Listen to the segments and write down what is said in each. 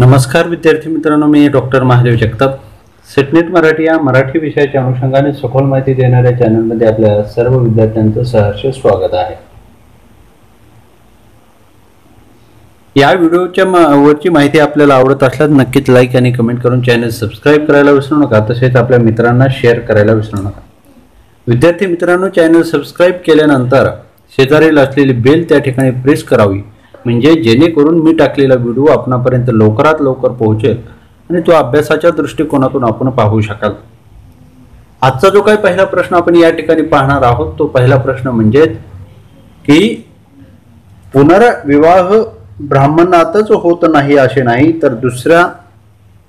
नमस्कार विद्यार्थी मित्रांनो मी doctor Mahadev Jagtap. SET NET Marathi या मराठी विषयाच्या अनुषंगाने सखोल माहिती देणाऱ्या चॅनलमध्ये आपल्या सर्व विद्यार्थ्यांचं सहर्ष स्वागत आहे. या व्हिडिओच्या वरची माहिती आपल्याला आवडत असल्यास नक्कीच लाईक आणि कमेंट करून चॅनल सबस्क्राईब करायला विसरू नका. तसेच आपल्या मित्रांना शेअर करायला विसरू नका. विद्यार्थी मित्रांनो चॅनल सबस्क्राईब केल्यानंतर शेजारील असलेली बेल त्या ठिकाणी प्रेस करावी. म्हणजे जेणेकरून मी टाकलेला व्हिडिओ आपणापर्यंत लवकरात लवकर पोहोचेल आणि तो अभ्यासाच्या दृष्टिकोनातून आपण पाहू शकाल. आजचा जो काही पहिला प्रश्न आपण या ठिकाणी पाहणार आहोत तो पहिला प्रश्न म्हणजे की पुनर्विवाह ब्राह्मणातच होत नाही असे नाही तर दुसऱ्या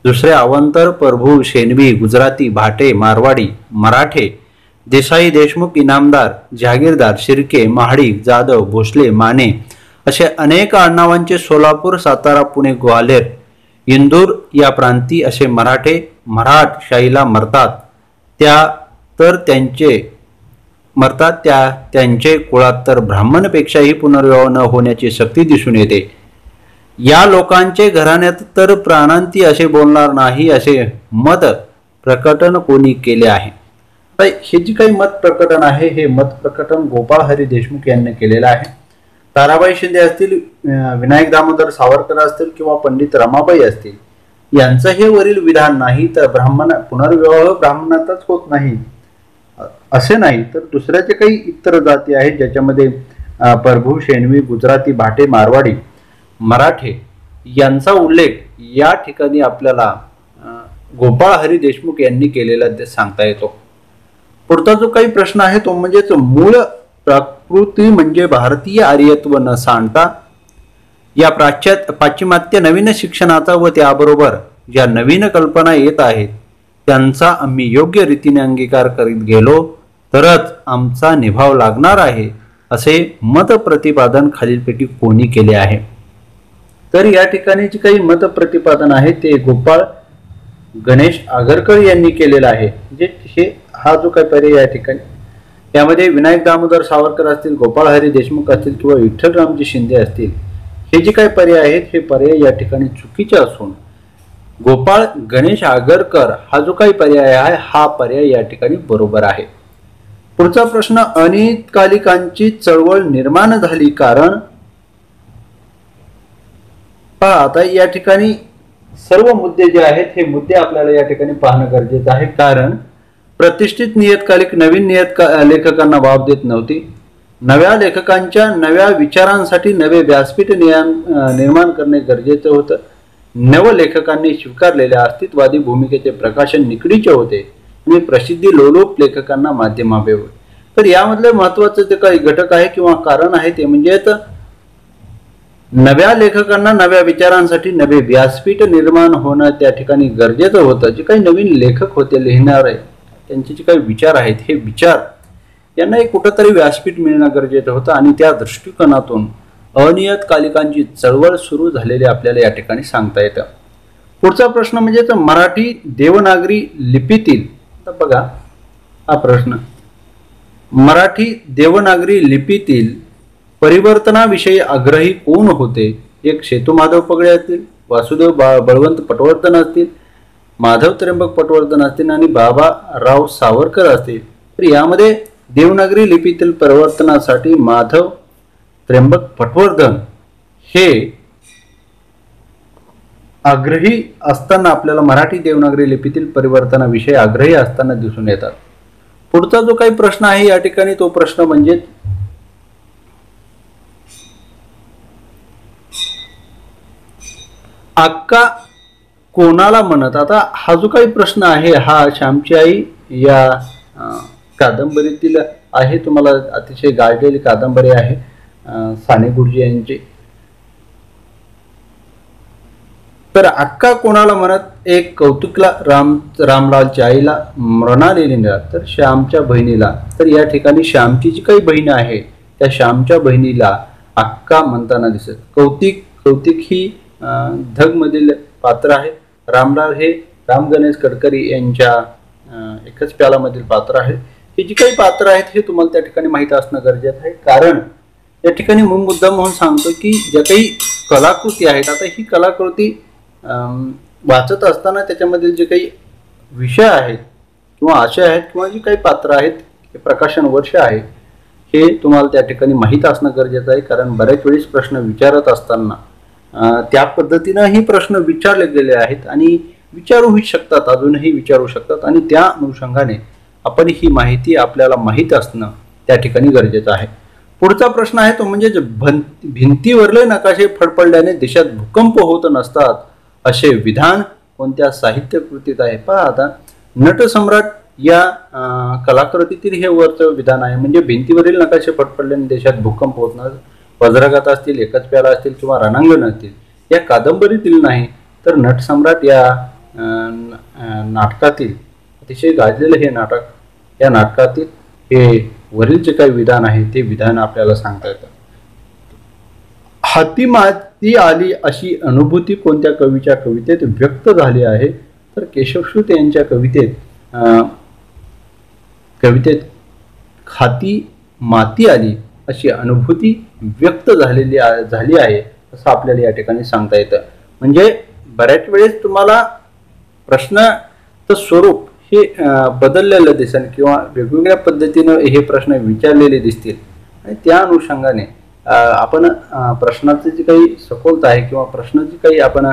दुसरे अवंतर प्रभू शेनवी गुजराती भाटे मारवाडी मराठे देसाई देशमुख इनामदार जहागीरदार शिर्के महाडी जाधव भोसले माने असे अनेक आडनावांचे सोलापूर सातारा पुणे ग्वाल्हेर इंदूर या प्रांती असे मराठे मराठ शाहीला मरतात. त्या तर त्यांचे मरतात त्या त्यांचे कुळात तर ब्राह्मणपेक्षाही पुनर्विवाह न होण्याची सक्ती दिसून येते. या लोकांचे घराण्यात तर प्राणांती असे बोलणार नाही असे मत प्रकटन कोणी केले आहे? हे जे काही मत प्रकटन आहे हे मत प्रकटन गोपाळ हरी देशमुख यांनी केलेलं आहे. ताराबाई शिंदे असतील विनायक दामोदर सावरकर असतील किंवा पंडित रमाबाई असतील यांचं हे वरील विधान नाही तर ब्राह्मण पुनर्विवाह ब्राह्मणातच होत नाही. असे नाही तर दुसऱ्याचे काही इतर जाती आहेत ज्याच्यामध्ये प्रभू शेणवी गुजराती भाटे मारवाडी मराठे यांचा उल्लेख या ठिकाणी आपल्याला गोपाळ हरी देशमुख यांनी केलेला सांगता येतो. पुढचा जो काही प्रश्न आहे तो म्हणजेच मूळ प्रकृती म्हणजे भारतीय आर्यत्व न सांडता या प्राच्यात पाश्चिमात्य नवीन शिक्षणाचा व त्याबरोबर ज्या नवीन कल्पना येत आहेत त्यांचा आम्ही योग्य रीतीने अंगीकार करीत गेलो तरच आमचा निभाव लागणार आहे असे मत प्रतिपादन खालीलपैकी कोणी केले आहे. तर या ठिकाणी जे काही मत प्रतिपादन आहे ते गोपाळ गणेश आगरकर यांनी केलेलं आहे. म्हणजे हे हा जो काही पर्याय या ठिकाणी. यामध्ये विनायक दामोदर सावरकर असतील गोपाळ हरी देशमुख असतील किंवा विठ्ठलरामजी शिंदे असतील हे जे काही पर्याय आहेत हे पर्याय या ठिकाणी चुकीचे असून गोपाळ गणेश आगरकर हा जो काही पर्याय आहे हा पर्याय या ठिकाणी बरोबर आहे. पुढचा प्रश्न अनितकालिकांची चळवळ निर्माण झाली कारण? पहा आता या ठिकाणी सर्व मुद्दे जे आहेत हे मुद्दे आपल्याला या ठिकाणी पाहणं गरजेचं आहे. कारण प्रतिष्ठित नियतकालिक नवीन नियत लेखकांना वाव देत नव्हती. नव्या लेखकांच्या नव्या विचारांसाठी नवे व्यासपीठ नियम निर्माण करणे गरजेचं होतं. नवलेखकांनी स्वीकारलेल्या अस्तित्वादी भूमिकेचे प्रकाशन निकडीचे होते. आणि प्रसिद्धी लोलोप लेखकांना माध्यमावे होते तर यामधले महत्वाचं जे काही घटक आहे किंवा कारण आहे ते म्हणजे नव्या लेखकांना नव्या विचारांसाठी नवे व्यासपीठ निर्माण होणं त्या ठिकाणी गरजेचं होतं. जे काही नवीन लेखक होते लिहिणारे त्यांचे जे काही विचार आहेत हे विचार यांना एक कुठंतरी व्यासपीठ मिळणं गरजेचं होतं आणि त्या दृष्टिकोनातून अनियतकालिकांची चळवळ सुरू झालेली आपल्याला या ठिकाणी सांगता येतं. पुढचा प्रश्न म्हणजे तर मराठी देवनागरी लिपीतील तर बघा हा प्रश्न. मराठी देवनागरी लिपीतील परिवर्तनाविषयी आग्रही कोण होते? एक सेतू माधव पगडे असतील वासुदेव बा बळवंत पटवर्धन असतील माधव त्र्यंबक पटवर्धन असतील आणि बाबा राव सावरकर असतील तर यामध्ये देवनागरी लिपीतील परिवर्तनासाठी माधव त्र्यंबक पटवर्धन हे आग्रही असताना आपल्याला मराठी देवनागरी लिपीतील परिवर्तनाविषयी आग्रही असताना दिसून येतात. पुढचा जो काही प्रश्न आहे या ठिकाणी तो प्रश्न म्हणजे अक्का कोणाला म्हणत? आता हा जो काही प्रश्न आहे हा श्यामची आई या कादंबरीतील आहे. तुम्हाला अतिशय गाजलेली कादंबरी आहे साने गुरुजी यांची. तर अक्का कोणाला म्हणत? एक कौतुकला राम रामलालच्या आईला मृणालिनीला तर श्यामच्या बहिणीला. तर या ठिकाणी श्यामची जी काही बहीण आहे त्या श्यामच्या बहिणीला अक्का म्हणताना दिसत. कौतिक कौतिक ही धगमधील पात्र आहे. रामराव हे राम गणेश गडकरी यांच्या एकच प्यालामधील पात्र आहे हे जी काही पात्र आहेत हे तुम्हाला त्या ठिकाणी माहीत असणं गरजेचं आहे. कारण या ठिकाणी मूळ मुद्दा म्हणून सांगतो की ज्या काही कलाकृती आहेत आता ही कलाकृती वाचत असताना त्याच्यामधील जे काही विषय आहेत किंवा आशय आहेत किंवा जी काही पात्र आहेत हे प्रकाशन वर्ष आहे हे तुम्हाला त्या ठिकाणी माहीत असणं गरजेचं आहे. कारण बऱ्याच वेळेस प्रश्न विचारत असताना त्या पद्धतीनं ही प्रश्न विचारले गेले आहेत आणि विचारूही शकतात अजूनही विचारू शकतात आणि त्या अनुषंगाने आपण ही माहिती आपल्याला माहीत असणं त्या ठिकाणी गरजेचं आहे. पुढचा प्रश्न आहे तो म्हणजे भिंतीवरले नकाशे फडफडल्याने देशात भूकंप होत नसतात असे विधान कोणत्या साहित्य कृतीत आहे? पहा आता नटसम्राट या कलाकृतीतील हे वरचं विधान आहे. म्हणजे भिंतीवरील नकाशे फडफडल्याने देशात भूकंप होत नसतात वज्रगाथा असतील एकच प्याला असतील किंवा रणांगण असतील या कादंबरीतील नाही तर नटसम्राट या नाटकातील अतिशय गाजलेलं हे नाटक या नाटकातील हे वरील जे काही विधान आहे ते विधान आपल्याला सांगता येतं. हाती माती आली अशी अनुभूती कोणत्या कवीच्या कवितेत व्यक्त झाली आहे? तर केशवश्रुत यांच्या कवितेत कवितेत खाती माती आली अशी अनुभूती व्यक्त झालेली झाली आहे असं आपल्याला या ठिकाणी सांगता येतं. म्हणजे बऱ्याच वेळेस तुम्हाला प्रश्नाचं स्वरूप हे बदललेलं दिसेल किंवा वेगवेगळ्या पद्धतीनं हे प्रश्न विचारलेले दिसतील. आणि त्या अनुषंगाने आपण प्रश्नाचं जे काही सखोलता आहे किंवा प्रश्न जे काही आपण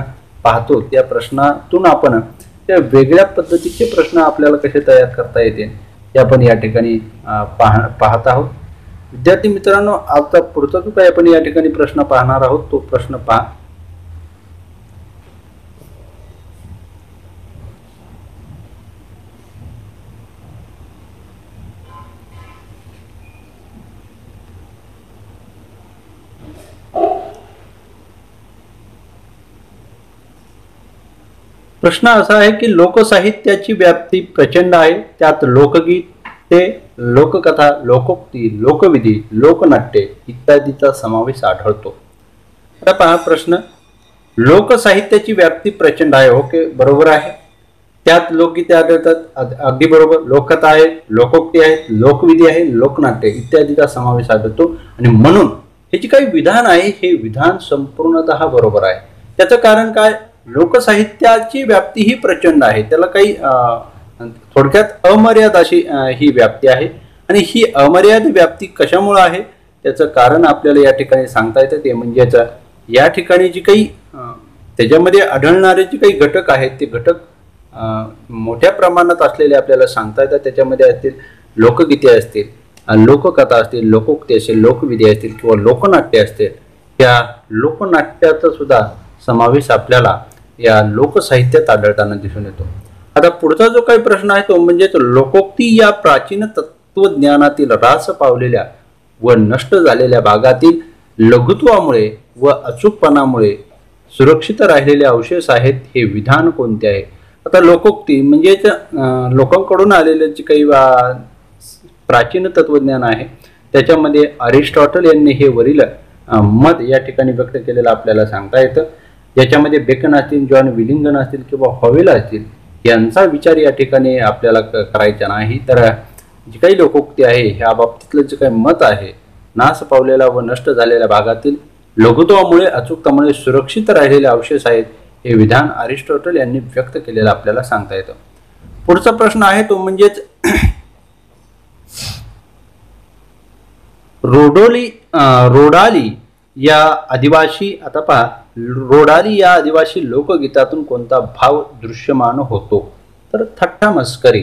पाहतो त्या प्रश्नातून आपण त्या वेगळ्या पद्धतीचे प्रश्न आपल्याला कसे तयार करता येतील हे आपण या ठिकाणी पाह पाहत आहोत. विद्यार्थी मित्रांनो आता पुढचा जो काही आपण या ठिकाणी प्रश्न पाहणार आहोत तो प्रश्न पहा. प्रश्न असा आहे की लोकसाहित्याची व्याप्ती प्रचंड आहे त्यात लोकगीत ते लोककथा लोकोक्ती लोकविधी लोकनाट्ये इत्यादीचा समावेश आढळतो. आता पहा प्रश्न. लोकसाहित्याची व्याप्ती प्रचंड आहे हो ओके बरोबर आहे? त्यात लोकगीते आढळतात अगदी बरोबर. लोककथा आहे लोकोक्ती आहे लोकविधी आहे लोकनाट्य इत्यादीचा समावेश आढळतो. आणि म्हणून हे जे काही विधान आहे हे विधान संपूर्णतः बरोबर आहे. त्याचं कारण काय? लोकसाहित्याची व्याप्ती ही प्रचंड आहे. त्याला काही थोडक्यात अमर्याद अशी ही व्याप्ती आहे. आणि ही अमर्याद व्याप्ती कशामुळं आहे? त्याचं कारण आपल्याला या ठिकाणी सांगता येतं. ते म्हणजेच या ठिकाणी जी काही त्याच्यामध्ये आढळणारे जे काही घटक आहेत ते घटक मोठ्या प्रमाणात असलेले आपल्याला सांगता येतात. त्याच्यामध्ये असतील लोकगीते असतील लोककथा असतील लोकोक्ती असतील लोकविधी असतील किंवा लोकनाट्य असतील. त्या लोकनाट्याचा सुद्धा समावेश आपल्याला या लोकसाहित्यात आढळताना दिसून येतो. आता पुढचा जो काही प्रश्न आहे तो म्हणजे लोकोक्ती या प्राचीन तत्वज्ञानातील रास पावलेल्या व नष्ट झालेल्या भागातील लघुत्वामुळे व अचूकपणामुळे सुरक्षित राहिलेले अवशेष आहेत हे विधान कोणते आहे? आता लोकोक्ती म्हणजेच लोकांकडून आलेले जे काही प्राचीन तत्वज्ञान आहे त्याच्यामध्ये अरिस्टॉटल यांनी हे वरील मत या ठिकाणी व्यक्त केलेलं आपल्याला सांगता येतं. याच्यामध्ये बेकन असतील जॉन विलिंगन असतील किंवा हॉवेल असतील यांचा विचार या ठिकाणी आपल्याला करायचा नाही. तर जी काही लोकोक्ती आहे ह्या बाबतीतलं जे काही मत आहे नाश पावलेला व नष्ट झालेल्या भागातील लघुत्वामुळे अचूकतामुळे सुरक्षित राहिलेले अवशेष आहेत हे विधान अरिस्टॉटल यांनी व्यक्त केलेलं आपल्याला सांगता येतं. पुढचा प्रश्न आहे तो म्हणजेच रोडोली रोडाली या आदिवासी आता पहा रोडारी या आदिवासी लोकगीतातून कोणता भाव दृश्यमान होतो? तर थट्टा मस्करी.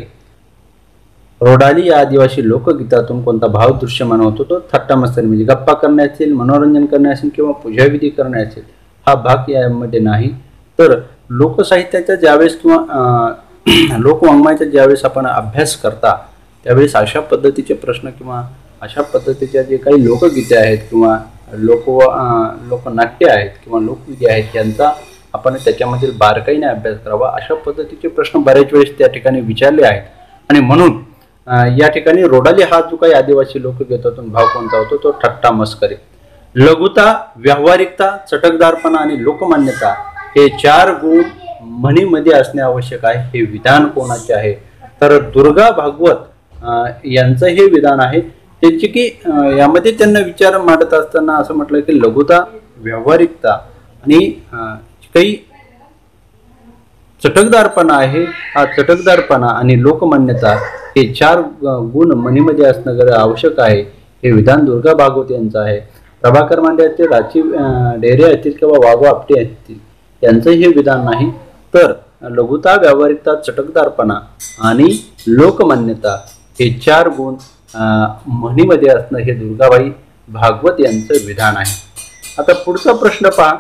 रोडाली या आदिवासी लोकगीतातून कोणता भाव दृश्यमान होतो? तो थट्टा मस्करी म्हणजे गप्पा करणे असेल मनोरंजन करणे असेल किंवा पूजाविधी करणे असेल हा भाग यामध्ये नाही. तर लोकसाहित्याच्या ज्यावेळेस किंवा लोकवाङ्मयाचा ज्यावेळेस आपण अभ्यास करता त्यावेळेस अशा पद्धतीचे प्रश्न किंवा अशा पद्धतीच्या जे काही लोकगीते आहेत किंवा लोक लोकनाट्य आहेत किंवा लोकविधी आहेत यांचा आपण त्याच्यामधील बारकाईने अभ्यास करावा अशा पद्धतीचे प्रश्न बऱ्याच वेळेस त्या ठिकाणी विचारले आहेत. आणि म्हणून या ठिकाणी रोडाली हा जो काही आदिवासी लोकगीतातून भाव कोणता होतो तो ठट्टा मस्करी. लघुता व्यावहारिकता चटकदारपणा आणि लोकमान्यता हे चार गुण म्हणीमध्ये असणे आवश्यक आहे. हे विधान कोणाचे आहे? तर दुर्गा भागवत यांचं हे विधान आहे. त्याची की यामध्ये त्यांना विचार मांडत असताना असं म्हटलं की लघुता व्यावहारिकता आणि काही चटकदारपणा आहे. हा चटकदारपणा आणि लोकमान्यता हे चार गुण मनीमध्ये असणं गरज आवश्यक आहे. हे विधान दुर्गा भागवत यांचं आहे. प्रभाकर मांडे असतील राची डेरे असतील किंवा वाघो आपटे असतील यांचं हे विधान नाही. तर लघुता व्यावहारिकता चटकदारपणा आणि लोकमान्यता हे चार गुण म्हणीमध्ये असणं हे दुर्गाबाई भागवत यांचं विधान आहे. आता पुढचा प्रश्न पहा.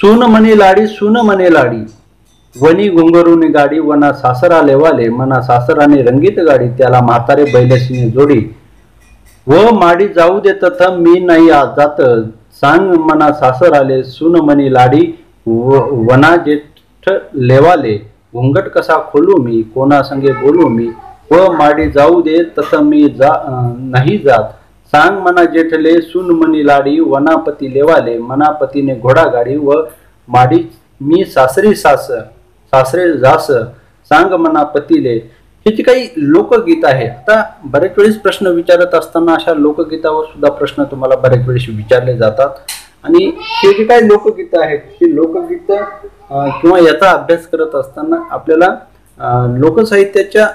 सुन म्हणे लाडी सुन म्हणे लाडी. वनी घुंगरुनी गाडी वना सासरा लेवाले मना सासराने रंगीत गाडी त्याला म्हातारे बैलसिने जोडी. व माडी जाऊ दे तथ मी नाही आज जात. सांग मना सासर आले सुन मनी लाडी वना जेठ लेवाले. घुंगट कसा खोलू मी कोणासंगे बोलू मी व माडी जाऊ दे तस मी जा नाही जात. सांग मना जेठले सुन मनी लाडी वनापती लेवाले मनापतीने घोडा गाडी व माडी मी सासरी सास सासरे जास. सांग मना पतीले. हे काही लोकगीत आहे आता बरेच वेळेस प्रश्न विचारत असताना अशा लोकगीतावर सुद्धा प्रश्न तुम्हाला बरेच वेळेस विचारले जातात. आणि हे जे काही लोकगीत आहेत ही लोकगीत किंवा याचा अभ्यास करत असताना आपल्याला लोकसाहित्याच्या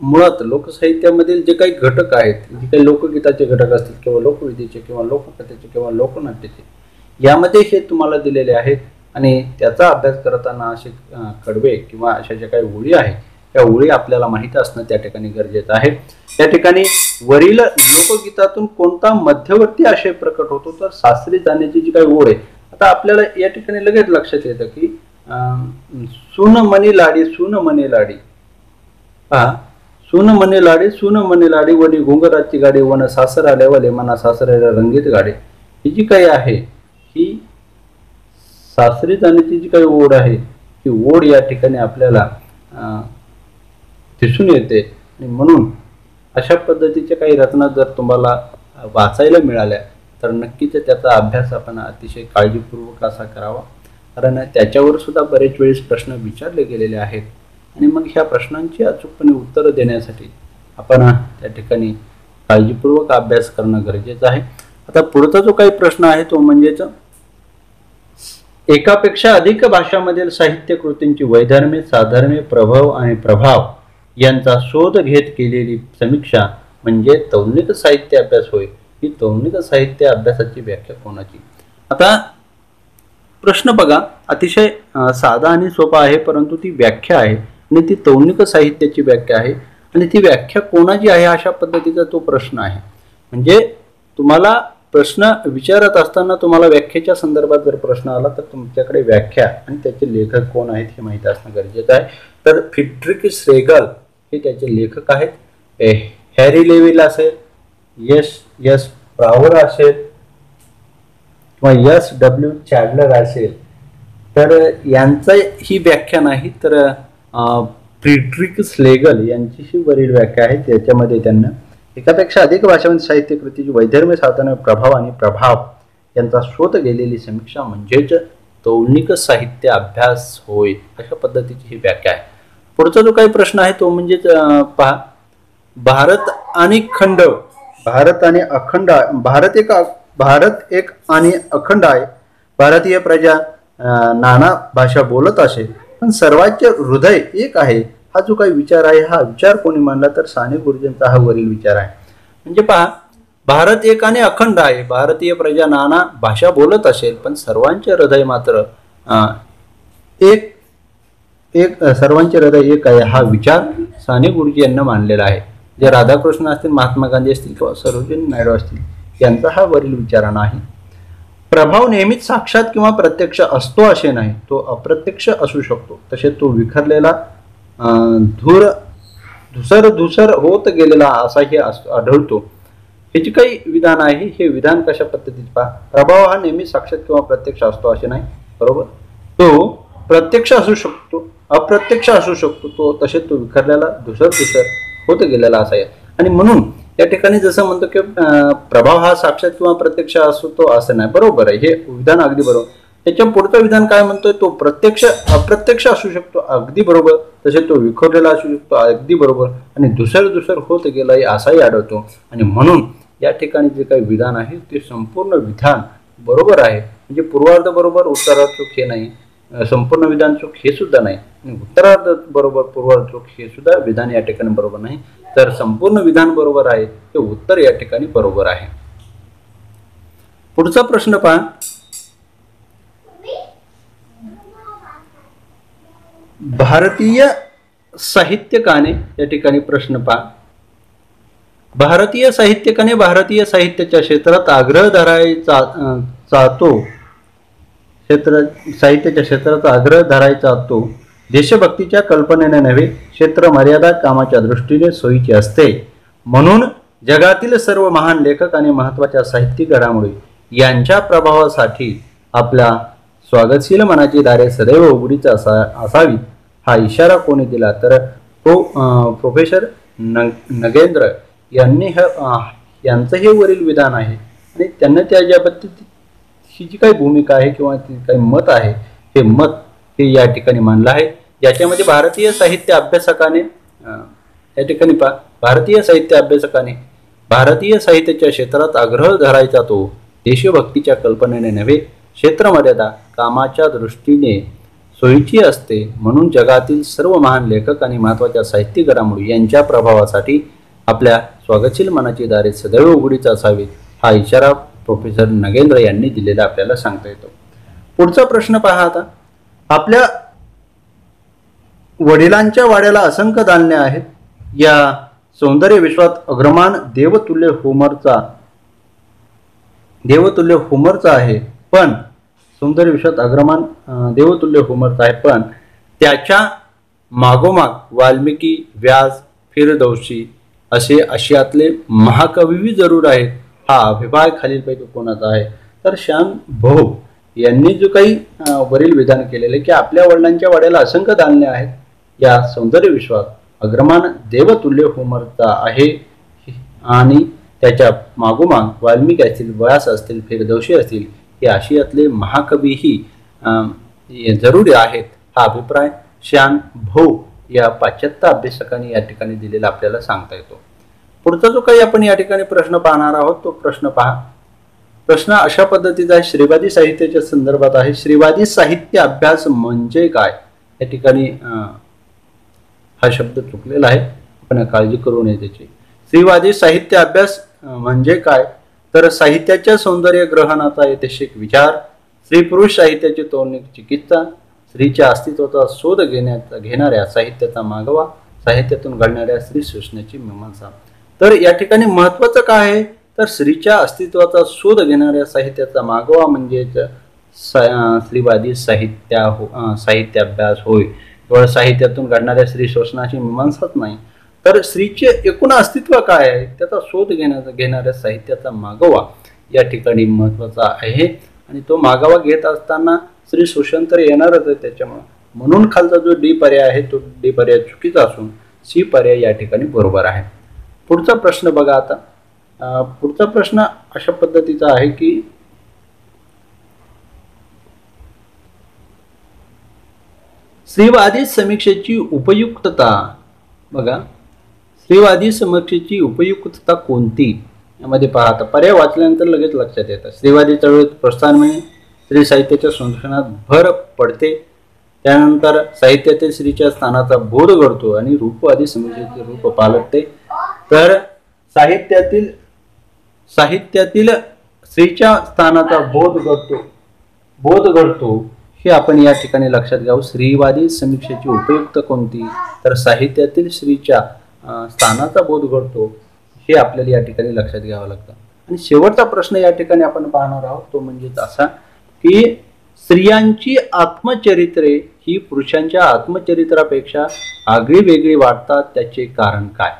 मुळात लोकसाहित्यामधील जे काही घटक आहेत जे काही लोकगीताचे घटक असतील किंवा लोकविधीचे किंवा लोककथेचे किंवा लोकनाट्याचे यामध्ये हे तुम्हाला दिलेले आहेत. आणि त्याचा अभ्यास करताना असे कडवे किंवा अशा ज्या काही ओळी आहेत त्या ओळी आपल्याला माहीत असणं त्या ठिकाणी गरजेचं आहे. त्या ठिकाणी वरील लोकगीतातून कोणता मध्यवर्ती आशय प्रकट होतो तर सासरी जाण्याची जी काही ओढ आहे आता आपल्याला या ठिकाणी लगेच लक्षात येतं की सुन मनी लाडी सुन मनी लाडी. पहा सुन मने लाडी सुन मने लाडी वडी घोंगराची गाडी वन सासर आल्यावाले मना सासऱ्याला रंगीत गाडी. ही जी काही आहे ही सासरी जाण्याची जी काही ओढ आहे ती ओढ या ठिकाणी आपल्याला दिसून येते. आणि म्हणून अशा पद्धतीच्या काही रचना जर तुम्हाला वाचायला मिळाल्या तर नक्कीच त्याचा अभ्यास आपण अतिशय काळजीपूर्वक असा करावा. कारण त्याच्यावर सुद्धा बरेच वेळेस प्रश्न विचारले गेलेले आहेत. आणि मग ह्या प्रश्नांची अचूकपणे उत्तरं देण्यासाठी आपण त्या ठिकाणी काळजीपूर्वक अभ्यास करणं गरजेचं आहे. आता पुढचा जो काही प्रश्न आहे तो म्हणजेच एकापेक्षा अधिक भाषामधील साहित्य कृतींची वैधर्म्य साधर्म्य प्रभाव आणि प्रभाव यांचा शोध घेत केलेली समीक्षा म्हणजे तौनिक साहित्य अभ्यास होय. ही तौनिक साहित्य अभ्यासाची व्याख्या कोणाची? आता प्रश्न बघा. अतिशय साधा आणि सोपा आहे परंतु ती व्याख्या आहे आणि ती तौनिक साहित्याची व्याख्या आहे. आणि ती व्याख्या कोणाची आहे अशा पद्धतीचा तो प्रश्न आहे. म्हणजे तुम्हाला प्रश्न विचारत असताना तुम्हाला व्याख्येच्या संदर्भात जर प्रश्न आला तर तुमच्याकडे व्याख्या आणि त्याचे लेखक कोण आहेत हे माहीत असणं गरजेचं आहे. तर फिट्रिक श्रेगल हे त्याचे लेखक आहेत. हॅरी लेविल असेल यश यश प्रावर असेल किंवा यस डब्ल्यू चॅडलर असेल तर यांचा ही व्याख्या नाही तर फ्रिड्रिक स्लेगल यांची ही वरील व्याख्या आहे त्याच्यामध्ये त्यांना एकापेक्षा अधिक भाषांमध्ये साहित्य कृतीची वैधर्म्य साधन प्रभाव आणि प्रभाव यांचा शोध गेलेली समीक्षा म्हणजेच तौलनिक साहित्य अभ्यास होय अशा पद्धतीची ही व्याख्या आहे. पुढचा जो काही प्रश्न आहे तो म्हणजेच पहा. भारत आणि खंड. भारत आणि अखंड भारत एक भारत एक आणि अखंड आहे. भारतीय प्रजा नाना भाषा बोलत असे. पण सर्वांचे हृदय एक आहे. हा जो काही विचार आहे हा विचार कोणी मांडला तर साने गुरुजींचा हा वरील विचार आहे. म्हणजे पहा भारत एक आणि अखंड आहे. भारतीय प्रजा नाना भाषा बोलत असेल पण सर्वांचे हृदय मात्र एक एक सर्वांचे हृदय एक आहे हा विचार साने गुरुजी यांना मानलेला आहे. जे राधाकृष्ण असतील महात्मा गांधी असतील किंवा सरोजिनी नायडू असतील यांचा हा वरील विचार नाही. प्रभाव नेहमीच साक्षात किंवा प्रत्यक्ष असतो असे नाही तो अप्रत्यक्ष असू शकतो. तसे तो विखरलेला धूर धुसर धुसर होत गेलेला असाही आढळतो. हे जे काही विधान आहे हे विधान कशा पद्धतीचे पहा. प्रभाव हा नेहमी साक्षात किंवा प्रत्यक्ष असतो असे नाही बरोबर? तो प्रत्यक्ष असू शकतो अप्रत्यक्ष असू शकतो तो तसे तो विखरलेला धुसर धुसर होत गेलेला असा आहे आणि म्हणून या ठिकाणी जसं म्हणतो की प्रभाव हा साक्षात किंवा प्रत्यक्ष असतो तो असं नाही. बरोबर आहे. हे विधान अगदी बरोबर. त्याच्या पुढचं विधान काय म्हणतोय? तो प्रत्यक्ष अप्रत्यक्ष असू शकतो अगदी बरोबर. तसे तो विखरलेला असू शकतो अगदी बरोबर. आणि दुसरं दुसरं होत गेलाय असाही आढळतो. आणि म्हणून या ठिकाणी जे काही विधान आहे ते संपूर्ण विधान बरोबर आहे. म्हणजे पूर्वार्ध बरोबर उत्तरार्थ हे नाही. संपूर्ण विधान चूक हे सुद्धा नाही. उत्तरार्ध बरोबर पूर्वार्ध चूक हे सुद्धा विधान या ठिकाणी बरोबर नाही. तर संपूर्ण विधान बरोबर आहे ते उत्तर या ठिकाणी बरोबर आहे. पुढचा प्रश्न पहा. भारतीय साहित्यकाने या ठिकाणी प्रश्न पहा. भारतीय साहित्यकाने भारतीय साहित्याच्या क्षेत्रात आग्रह धरायचा चाहतो. क्षेत्र साहित्याच्या क्षेत्राचा आग्रह धरायचा तो देशभक्तीच्या कल्पनेने नव्हे क्षेत्र मर्यादा कामाच्या दृष्टीने सोयीचे असते. म्हणून जगातील सर्व महान लेखक आणि महत्त्वाच्या साहित्यिक घडामोडी यांच्या प्रभावासाठी आपल्या स्वागतशील मनाची दारे सदैव उघडीच असा असावी हा इशारा कोणी दिला तर प्रो प्रोफेसर न नगेंद्र यांनी ह यांचं हे वरील विधान आहे. आणि त्यांना त्या ही जी काही भूमिका आहे किंवा ती काही मत आहे हे मत हे या ठिकाणी मानलं आहे. याच्यामध्ये भारतीय साहित्य अभ्यासकाने या ठिकाणी पा भारतीय साहित्य अभ्यासकाने भारतीय साहित्याच्या क्षेत्रात आग्रह धरायचा तो देशभक्तीच्या कल्पनेने नव्हे क्षेत्रमर्यादा कामाच्या दृष्टीने सोयीची असते म्हणून जगातील सर्व महान लेखक आणि महत्त्वाच्या साहित्यिक घडामोडी यांच्या प्रभावासाठी आपल्या स्वागतशील मनाची दारे सदैव उघडीच असावी हा इशारा प्रोफेसर नगेंद्र यांनी दिलेला आपल्याला सांगता येतो. पुढचा प्रश्न पहा आता. आपल्या वडिलांच्या वाड्याला असंख्य दालने आहेत. या सौंदर्य विश्वात अग्रमान देवतुल्य होमरचा देवतुल्य होमरचा आहे. पण सौंदर्य विश्वात अग्रमान देवतुल्य होमरचा आहे. पण त्याच्या मागोमाग वाल्मिकी व्यास फिरदौशी असे आशियातले महाकवी जरूर आहेत. हा अभिप्राय खालीलपैकी कोणाचा आहे? तर श्याम भाऊ यांनी जो काही वरील विधान केलेले की आपल्या वडिलांच्या वाड्याला असंख्य दालने आहेत या सौंदर्य विश्वात अग्रमान देवतुल्य होमरता आहे. आणि त्याच्या मागोमाग वाल्मिकी असतील व्यास असतील फिरदोशी असतील हे आशियातले महाकवीही जरुरी आहेत हा अभिप्राय श्याम भाऊ या पाश्चात्य अभ्यासकांनी या ठिकाणी दिलेला आपल्याला सांगता येतो. पुढचा जो काही आपण या ठिकाणी प्रश्न पाहणार आहोत तो प्रश्न पहा. प्रश्न अशा पद्धतीचा आहे श्रीवादी साहित्याच्या संदर्भात आहे. श्रीवादी साहित्य अभ्यास म्हणजे काय? या ठिकाणी हा शब्द चुकलेला आहे. आपण काळजी करू नये त्याची. श्रीवादी साहित्य अभ्यास म्हणजे काय? तर साहित्याच्या सौंदर्य ग्रहणाचा ऐतिहासिक विचार स्त्री पुरुष साहित्याची तोडणी चिकित्सा स्त्रीच्या अस्तित्वाचा शोध घेण्याचा घेणाऱ्या साहित्याचा मागवा साहित्यातून घडणाऱ्या स्त्री सूचनेची मीमांसा. तर या ठिकाणी महत्वाचं काय आहे? तर स्त्रीच्या अस्तित्वाचा शोध घेणाऱ्या साहित्याचा मागोवा म्हणजेच स्त्रीवादी साहित्या हो साहित्याभ्यास होय. केवळ साहित्यातून घडणाऱ्या स्त्री शोषणाची मीमांसाच नाही. तर स्त्रीचे एकूण अस्तित्व काय आहे? त्याचा शोध घेण्याचा घेणाऱ्या साहित्याचा मागोवा या ठिकाणी महत्त्वाचा आहे. आणि तो मागोवा घेत असताना स्त्री शोषण तर येणारच आहे त्याच्यामुळं. म्हणून खालचा जो डी पर्याय आहे तो डी पर्याय चुकीचा असून सी पर्याय या ठिकाणी बरोबर आहे. पुढचा प्रश्न बघा आता. पुढचा प्रश्न अशा पद्धतीचा आहे की स्त्रीवादी समीक्षेची उपयुक्तता बघा. स्त्रीवादी समीक्षेची उपयुक्तता कोणती? यामध्ये पहा पर्याय वाचल्यानंतर लगेच लक्षात येतं. स्त्रीवादी चळवळीत प्रोत्साहन मिळणे स्त्री साहित्याच्या संरक्षणात भर पडते. त्यानंतर साहित्यातील स्त्रीच्या स्थानाचा बोध घडतो आणि रूपवादी समीक्षेचे रूप पालटते. तर साहित्यातील साहित्यातील स्त्रीच्या स्थानाचा बोध घडतो. बोध घडतो. हे आपण या ठिकाणी लक्षात घ्यावं. स्त्रीवादी समीक्षेची उपयुक्त कोणती? तर साहित्यातील स्त्रीच्या स्थानाचा बोध घडतो. हे आपल्याला या ठिकाणी लक्षात घ्यावं लागतं. आणि शेवटचा प्रश्न या ठिकाणी आपण पाहणार आहोत. तो म्हणजेच असा की स्त्रियांची आत्मचरित्रे ही पुरुषांच्या आत्मचरित्रापेक्षा आगळी वेगळी वाटतात त्याचे कारण काय?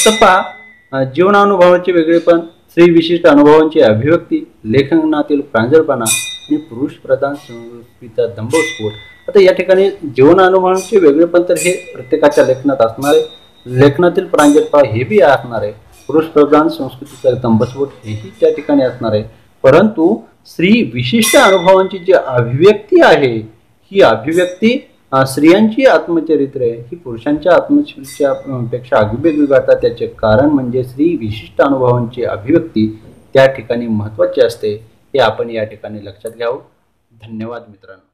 आता पहा जीवनानुभवाचे वेगळेपण स्त्री विशिष्ट अनुभवांची अभिव्यक्ती लेखनातील प्रांजळपणा आणि पुरुष प्रधान संस्कृतीचा दंभस्फोट. आता या ठिकाणी जीवनानुभवांचे वेगळेपण तर हे प्रत्येकाच्या लेखनात असणार आहे. लेखनातील प्रांजळपणा हे बी असणार आहे. पुरुष प्रधान संस्कृतीचा दंभस्फोट हेही त्या ठिकाणी असणार आहे. परंतु स्त्री विशिष्ट अनुभवांची जी अभिव्यक्ती आहे ही अभिव्यक्ती स्त्रियांची आत्मचरित्र ही पुरुषांच्या आत्मचरित्रापेक्षा पेक्षा अभिवेगळी गाठतात त्याचे कारण म्हणजे स्त्री विशिष्ट अनुभवांची अभिव्यक्ती त्या ठिकाणी महत्वाची असते. हे आपण या ठिकाणी लक्षात घ्यावं. धन्यवाद मित्रांनो.